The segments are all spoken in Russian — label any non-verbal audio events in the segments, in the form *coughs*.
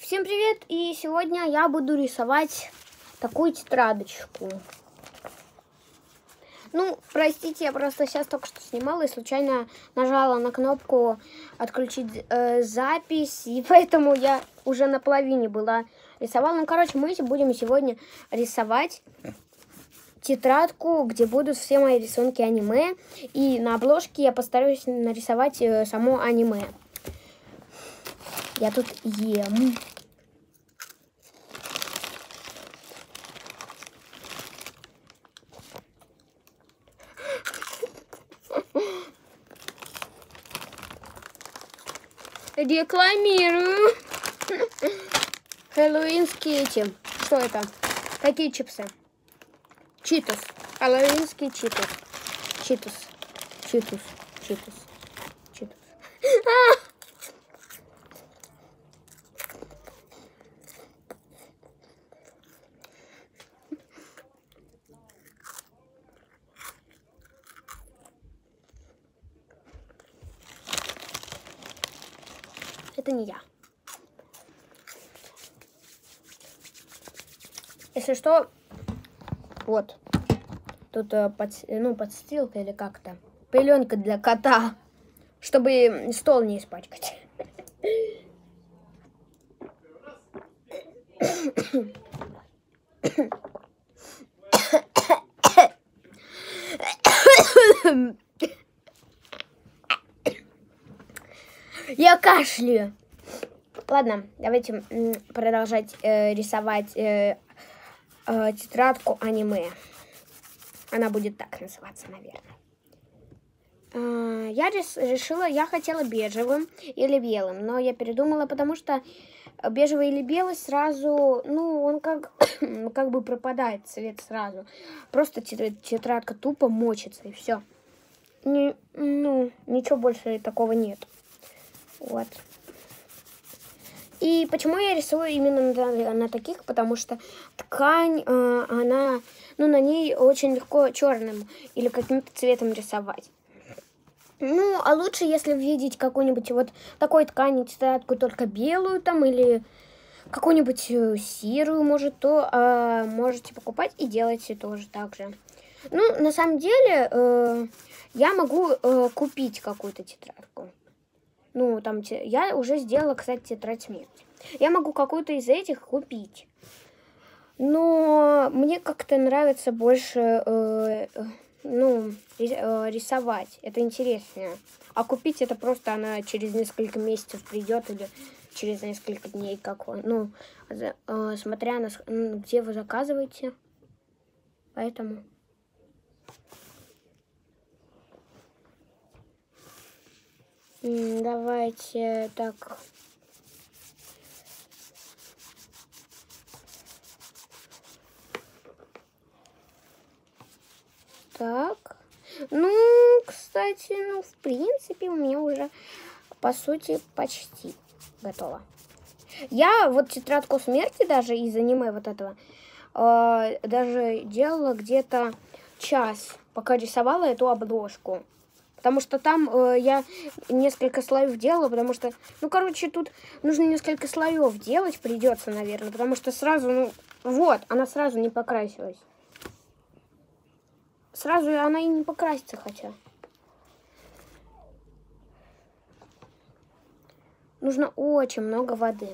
Всем привет! И сегодня я буду рисовать такую тетрадочку. Ну, простите, я просто сейчас только что снимала и случайно нажала на кнопку отключить э, запись, и *laughs* поэтому я уже на половине была рисовала. Ну, короче, мы будем сегодня рисовать тетрадку, где будут все мои рисунки аниме, и на обложке я постараюсь нарисовать э, само аниме. Я тут ем. Рекламирую. *laughs* Хэллоуинские эти. Что это? Какие чипсы? Читус. Хэллоуинский читус. Читус. Читус. Читус. Читус. Это не я. Если что, вот. Тут э, под, ну, подстилка или как-то. Пеленка для кота. Чтобы стол не испачкать. Я кашляю. Ладно, давайте продолжать э, рисовать э, э, тетрадку аниме. Она будет так называться, наверное. Э, я решила, я хотела бежевым или белым, но я передумала, потому что бежевый или белый сразу, ну, он как, *coughs* как бы пропадает цвет сразу. Просто тетрадка тупо мочится, и все. Ну, ничего больше такого нет. Вот. И почему я рисую именно на, на таких? Потому что ткань, э, она, ну, на ней очень легко черным или каким-то цветом рисовать. Ну, а лучше, если видеть какую-нибудь вот такой ткани, тетрадку только белую там или какую-нибудь э, серую, может, то э, можете покупать и делайте тоже так же. Ну, на самом деле, э, я могу э, купить какую-то тетрадку. Ну, там, я уже сделала, кстати, тетрадь смерти. Я могу какую-то из этих купить. Но мне как-то нравится больше, э, ну, э, рисовать. Это интереснее. А купить это просто она через несколько месяцев придет или через несколько дней, как он. Ну, э, смотря на, где вы заказываете. Поэтому... Давайте так. Так. Ну, кстати, ну, в принципе, у меня уже, по сути, почти готово. Я вот тетрадку смерти даже из аниме вот этого э, даже делала где-то час, пока рисовала эту обложку. Потому что там э, я несколько слоев делала, потому что, ну, короче, тут нужно несколько слоев делать придется, наверное, потому что сразу, ну, вот, она сразу не покрасилась. Сразу она и не покрасится хотя. Нужно очень много воды.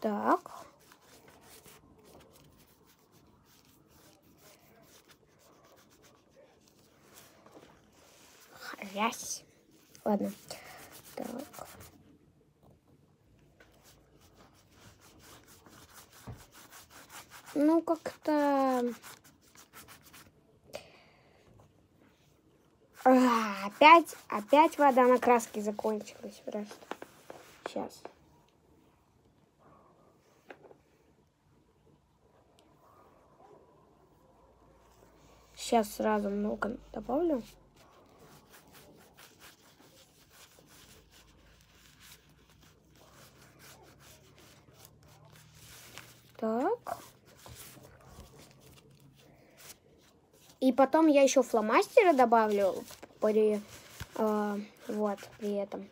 Так. Раз. Ладно. Так. Ну, как-то... А, опять, опять вода на краске закончилась просто. Сейчас. Сейчас сразу много добавлю. Так. И потом я еще фломастеры добавлю при, э, вот, при этом.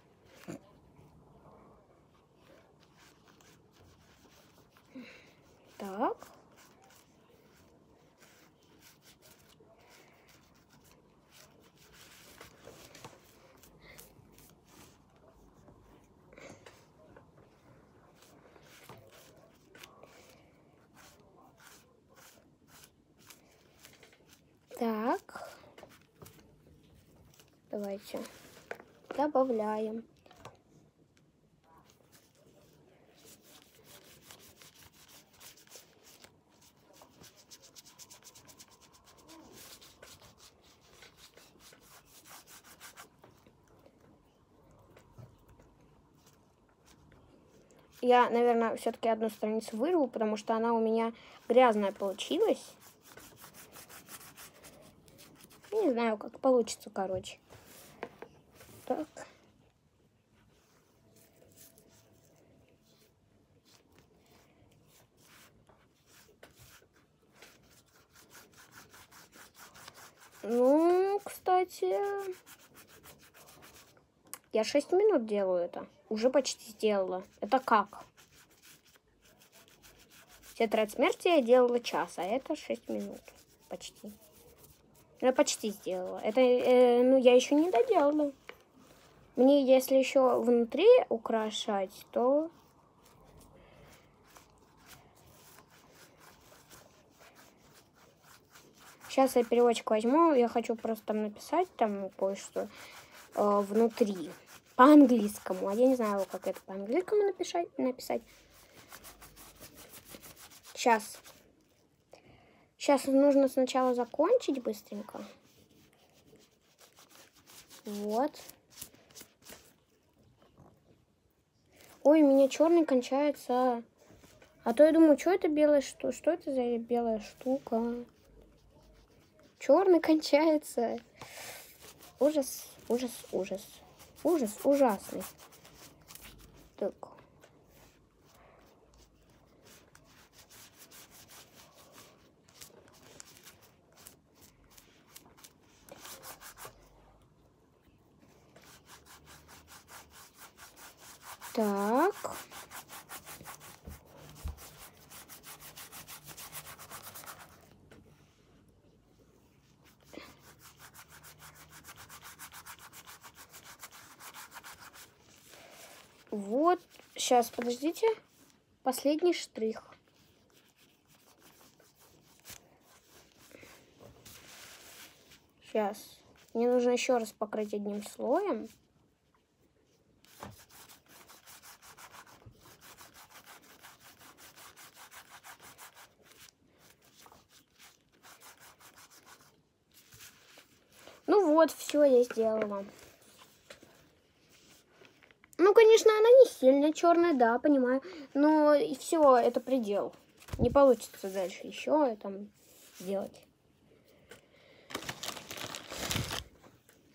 Так. Давайте добавляем. Я, наверное, все-таки одну страницу вырву, потому что она у меня грязная получилась. Не знаю, как получится, короче. Так. Ну, кстати, я 6 минут делаю это. Уже почти сделала. Это как? Тетрадь смерти я делала час, а это 6 минут. Почти. Я почти сделала. Это, э, ну, я еще не доделала. Мне, если еще внутри украшать, то... Сейчас я переводчик возьму. Я хочу просто там написать там кое-что э, внутри. По-английскому. А я не знаю, как это по-английскому написать. написать. Сейчас. Сейчас нужно сначала закончить быстренько. Вот. Ой, у меня черный кончается. А то я думаю, что это белая штука? Что это за белая штука? Черный кончается. Ужас, ужас, ужас. Ужас ужасный. Так. Так. Вот, сейчас, подождите. Последний штрих. Сейчас. Мне нужно еще раз покрыть одним слоем. Вот, все я сделала. Ну, конечно, она не сильно черная, да, понимаю. Но все, это предел. Не получится дальше еще там сделать.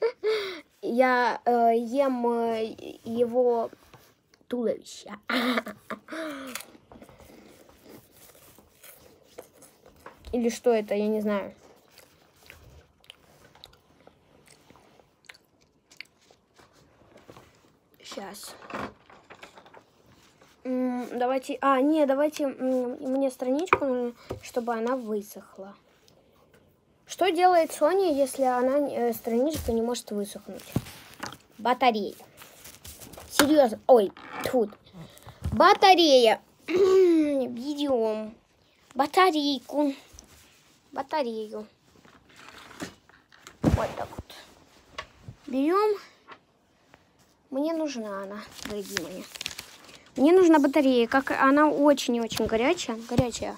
*laughs* Я э, ем э, его туловище. *laughs* Или что это, я не знаю. Сейчас. Давайте... А, не, давайте мне страничку чтобы она высохла. Что делает Sony, если она э, страничка не может высохнуть? Батарея. Серьезно. Ой, тут. Батарея. *clears throat* Берем. Батарейку. Батарею. Вот так вот. Берем. Мне нужна она, дорогие мои. Мне нужна батарея. Как она очень-очень горячая. Горячая.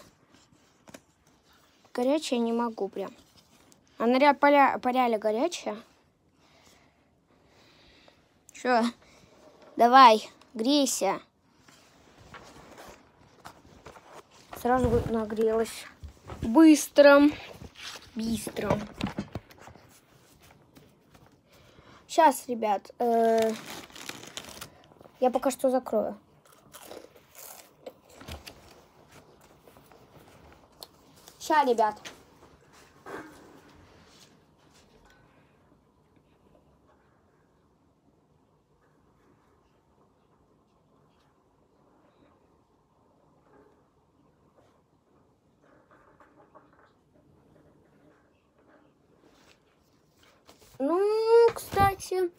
Горячая не могу прям. Она реально поля, поляля горячая. Что? Давай, грейся. Сразу нагрелась. Быстро. Быстро. Сейчас, ребят. Э -э я пока что закрою. Сейчас, ребят. Ну, кстати,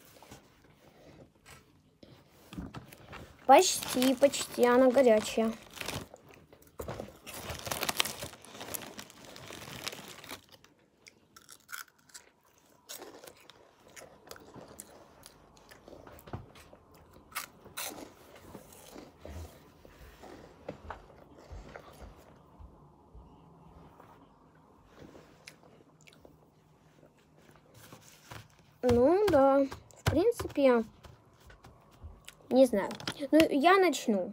почти, почти она горячая. Ну да, в принципе, не знаю. Ну, я начну.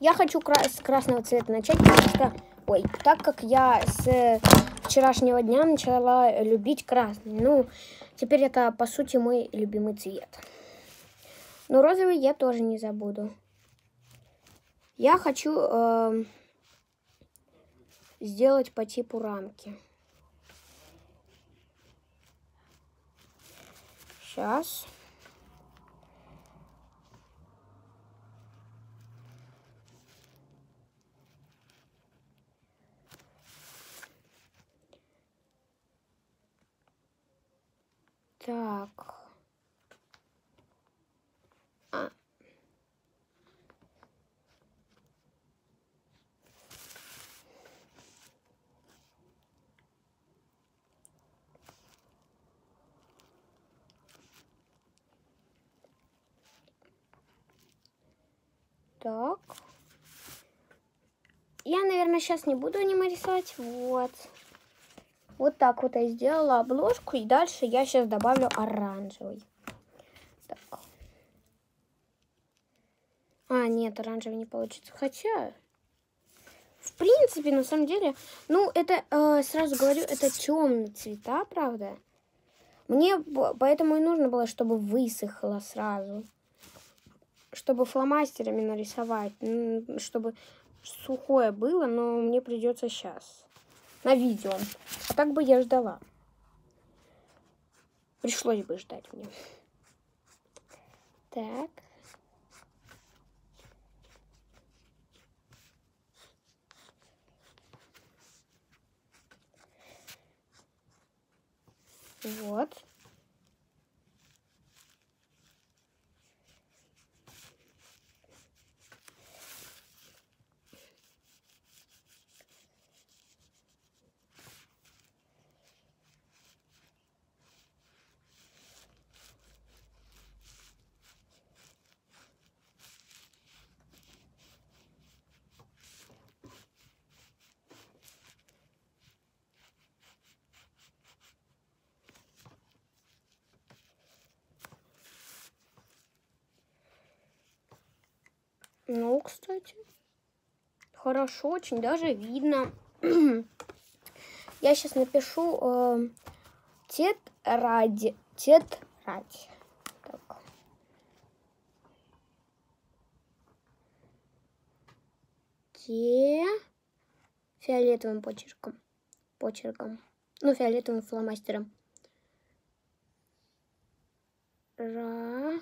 Я хочу кра красного цвета начать, потому что, ой, так как я с вчерашнего дня начала любить красный. Ну, теперь это, по сути, мой любимый цвет. Но розовый я тоже не забуду. Я хочу э, сделать по типу рамки. Сейчас. Так. А. Так. Я, наверное, сейчас не буду аниме рисовать. Вот. Вот так вот я сделала обложку. И дальше я сейчас добавлю оранжевый. Так. А, нет, оранжевый не получится. Хотя, в принципе, на самом деле, ну, это, э, сразу говорю, это темные цвета, правда? Мне поэтому и нужно было, чтобы высохло сразу чтобы фломастерами нарисовать, чтобы сухое было, но мне придется сейчас на видео. А так бы я ждала. Пришлось бы ждать мне. Так. Вот. Ну, кстати, хорошо, очень даже видно. *clears throat* Я сейчас напишу э, тетрадь. Тетрадь. Так. Те фиолетовым почерком. Почерком. Ну, фиолетовым фломастером. Ра.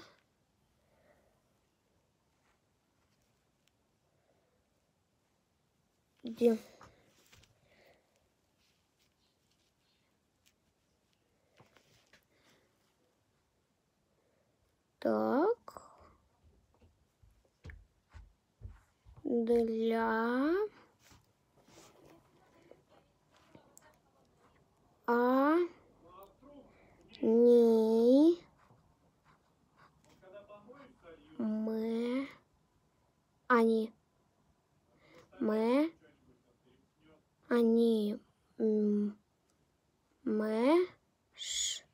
Где? Так. Для... А... Ни... Мы... Они... Мы они мы ш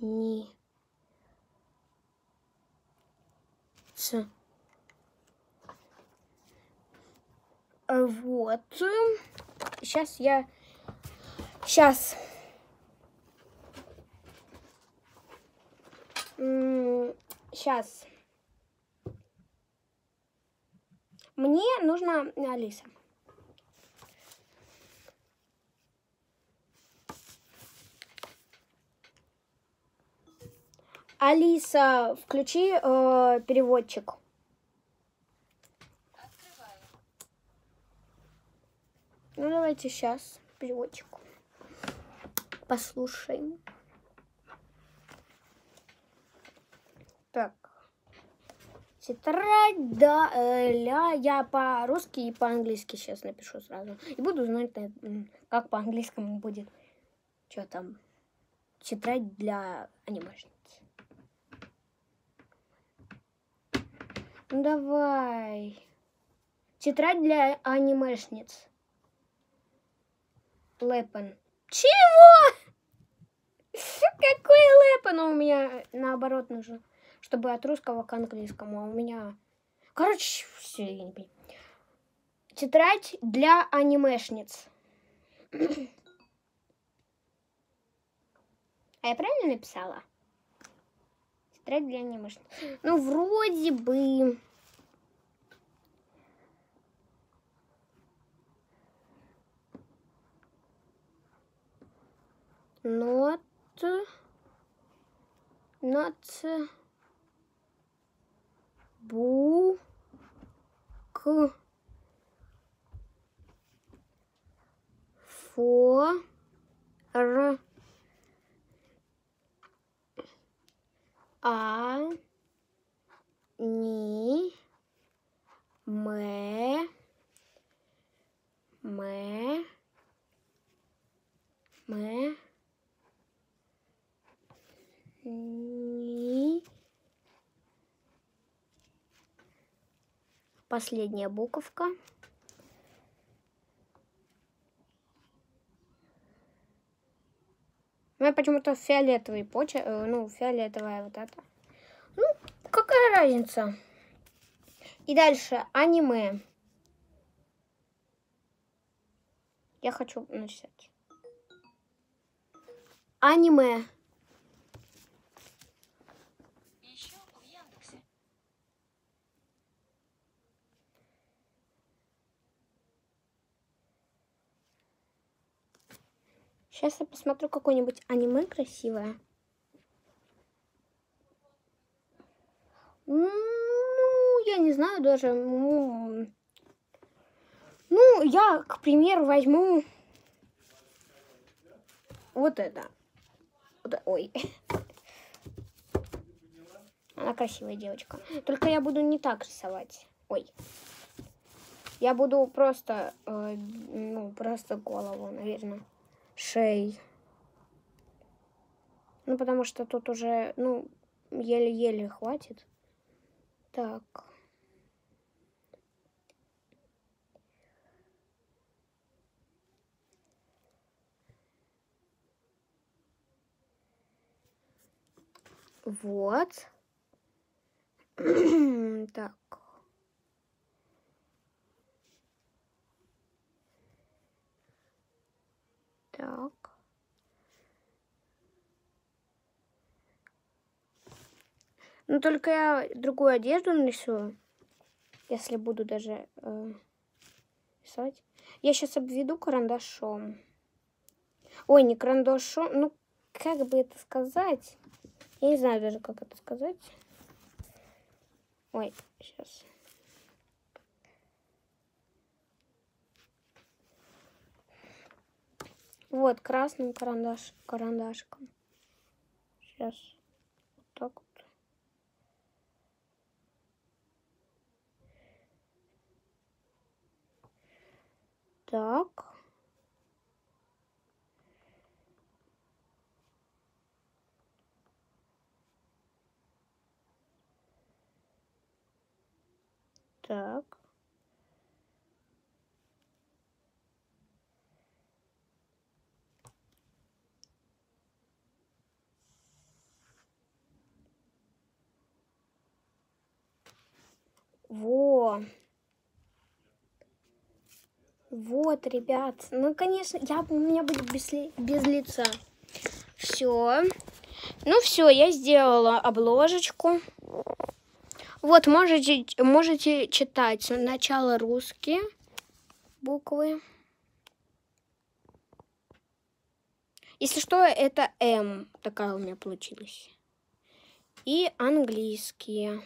ни ц вот. Сейчас я сейчас сейчас мне нужна Алиса. Алиса, включи э, переводчик. Открываю. Ну, давайте сейчас переводчик. послушаем. Так. Тетрадь, да, э, ля, я по-русски и по-английски сейчас напишу сразу. И буду знать, как по-английскому будет. Что там? Тетрадь для анимешниц. Ну давай. Тетрадь для анимешниц. Лепен. Чего? Какой лепен у меня наоборот нужен? Чтобы от русского к английскому. А у меня... Короче, все, я не. Тетрадь для анимешниц. *clears throat* А я правильно написала? Тетрадь для анимешниц. Ну, вроде бы... Not... Not... Бу... К... Фо... Р... А... Ни... Мэ... Мэ... Мэ... Ни... Последняя буковка. У меня почему-то фиолетовый почерк, э, ну, фиолетовая вот это. Ну, какая разница? И дальше аниме. Я хочу начать. Аниме. Сейчас я посмотрю какое-нибудь аниме красивое. Ну, я не знаю даже. Ну, ну я, к примеру, возьму вот это. Вот, ой. Она красивая девочка. Только я буду не так рисовать. Ой. Я буду просто, э, ну, просто голову, наверное шей. Ну, потому что тут уже, ну, еле-еле хватит. Так. Вот. *clears throat* так. Так. Ну, только я другую одежду нарисую. Если буду даже э, рисовать. Я сейчас обведу карандашом. Ой, не карандашом. Ну, как бы это сказать? Я не знаю даже, как это сказать. Ой, сейчас. Вот, красным карандаш, карандашком. Сейчас. Вот так вот. Так. Так. Во. Вот, ребят. Ну, конечно, я, у меня будет без, без лица. Все. Ну, все, я сделала обложечку. Вот, можете, можете читать сначала русские буквы. Если что, это М. Такая у меня получилась. И английские.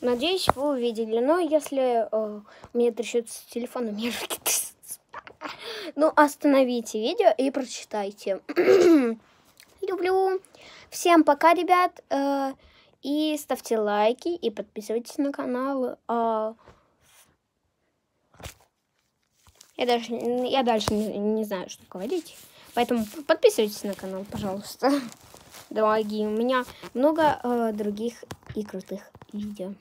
Надеюсь, вы увидели. Но если э, у меня трясется телефон, у меня руки. Ну, остановите видео и прочитайте. *clears throat* Люблю. Всем пока, ребят. Э, и ставьте лайки, и подписывайтесь на канал. Э, я даже, я дальше не, не знаю, что говорить. Поэтому подписывайтесь на канал, пожалуйста. *laughs* Дорогие, у меня много э, других и крутых видео.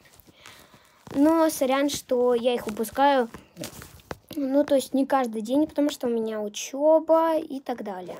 Но сорян, что я их выпускаю, ну, то есть не каждый день, потому что у меня учеба и так далее.